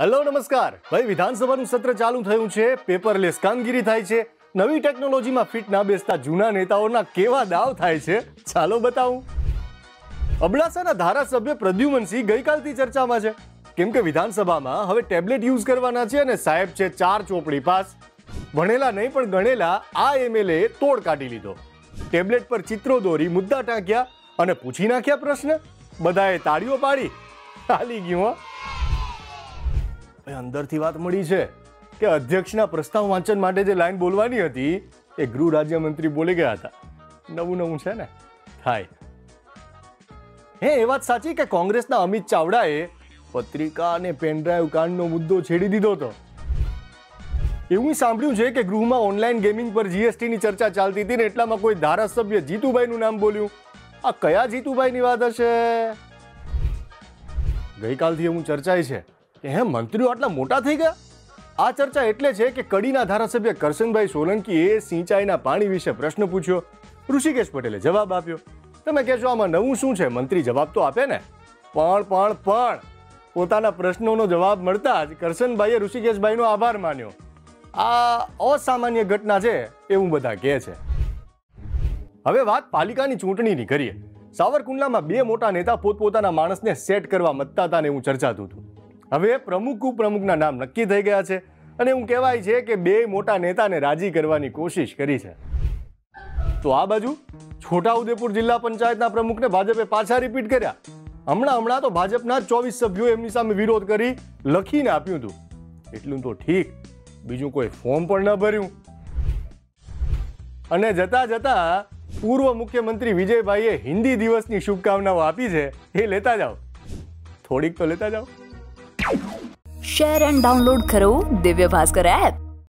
Hello નમસ્કાર. ભાઈ, વિધાનસભાનું સત્ર ચાલુ થયું છે. પેપરલેસ કામગીરી થાય છે. નવી ટેકનોલોજીમાં ફિટ ના બેસતા જૂના નેતાઓના કેવા દાવ થાય છે? ચાલો બતાવું. અબડાસાના ધારાસભ્ય પ્રદ્યુમનસિંહ ગઈકાલથી ચર્ચામાં છે. કેમ કે વિધાનસભામાં હવે ટેબ્લેટ યુઝ કરવાના છે અને સાહેબ છે ચાર ચોપડી પાસ. ભણેલા નહીં, પણ ગણેલા આ એમએલએ તોડ કાઢી લીધો. ટેબ્લેટ પર ચિત્રો દોરી, મુદ્દા ટાંક્યા અને પૂછી નાખ્યા પ્રશ્ન. બધાએ તાળીઓ પાડી. ચાલી ગયું, હો. ભાઈ અંદરથી વાત મળી છે કે અધ્યક્ષના પ્રસ્તાવ વાંચન માટે જે લાઈન બોલવાની હતી, એ ગૃહ રાજ્યમંત્રી બોલી ગયા હતા. નવું નવું છે ને? થાય. હે, એ વાત સાચી કે કોંગ્રેસના અમિત ચાવડાએ પત્રિકા અને પેનડ્રાઈવ કાંડનો મુદ્દો છેડી દીધો હતો? એવું સાંભળ્યું છે કે ગૃહમાં ઓનલાઈન ગેમિંગ પર જીએસટીની ચર્ચા ચાલતી હતી ને એટલામાં કોઈ ધારાસભ્ય જીતુભાઈનું નામ બોલ્યું? આ કયા જીતુભાઈની વાત હશે? ગઈકાલથી એવું ચર્ચાય છે. કે હે, મંત્રીઓ આટલા મોટા થઈ ગયા? આ ચર્ચા એટલે છે કે કડીના ધારાસભ્ય કરશનભાઈ સોલંકીએ સિંચાઈના પાણી વિશે પ્રશ્ન પૂછ્યો. ઋષિકેશ પટેલે જવાબ આપ્યો. તમે કહેશો આમાં નવું શું છે? મંત્રી જવાબ તો આપે ને. પણ પણ પણ. પોતાના પ્રશ્નોનો જવાબ મળતા જ કરશનભાઈએ ઋષિકેશભાઈનો આભાર માન્યો. આ અસામાન્ય ઘટના છે એવું બધા કહે છે. હવે વાત પાલિકાની ચૂંટણીની કરીએ. સાવરકુંડલામાં બે મોટા નેતા પોતપોતાના માણસને સેટ કરવા મતતા હતા ને એવું ચર્ચાતું હતું. હવે પ્રમુખ ઉપપ્રમુખના નામ નક્કી થઈ ગયા છે અને એવું કહેવાય છે કે બે મોટા નેતાને રાજી કરવાની કોશિશ કરી છે. તો આ બાજુ છોટાઉદેપુર જિલ્લા પંચાયતના પ્રમુખને ભાજપે પાછા રિપીટ કર્યા. હમણાં હમણાં તો ભાજપના ચોવીસ સભ્યોએ એમની સામે વિરોધ કરી લખીને આપ્યું હતું. એટલું તો ઠીક, બીજું કોઈ ફોર્મ પણ ન ભર્યું. અને જતા જતા પૂર્વ મુખ્યમંત્રી વિજયભાઈએ હિન્દી દિવસની શુભકામનાઓ આપી છે, એ લેતા જાઓ. થોડીક તો લેતા જાઓ. શેર એન્ડ ડાઉનલોડ કરો દિવ્ય ભાસ્કર એપ